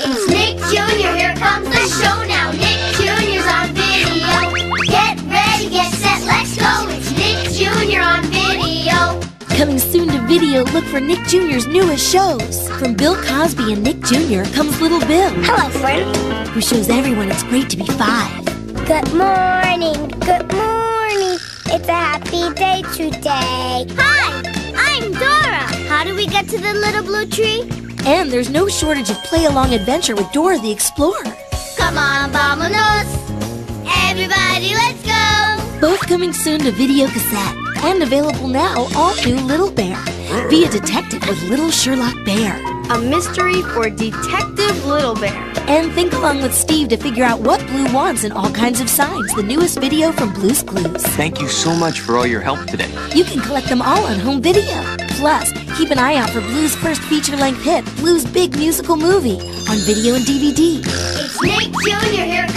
It's Nick Jr. Here comes the show now. Nick Jr.'s on video. Get ready, get set, let's go. It's Nick Jr. on video. Coming soon to video, look for Nick Jr.'s newest shows. From Bill Cosby and Nick Jr. comes Little Bill, Hello, friend. who shows everyone it's great to be five. Good morning. Good morning. It's a happy day today. Hi, I'm Dora. How do we get to the little blue tree? And there's no shortage of play along adventure with Dora the Explorer. Come on, vámonos. Everybody, let's go. Both coming soon to video cassette. And available now, all new Little Bear. Be a detective with Little Sherlock Bear. A mystery for Detective Little Bear. And think along with Steve to figure out what Blue wants in all kinds of signs. The newest video from Blue's Clues. Thank you so much for all your help today. You can collect them all on home video. Plus, keep an eye out for Blue's first feature-length hit, Blue's Big Musical Movie, on video and DVD. It's Nick Jr. here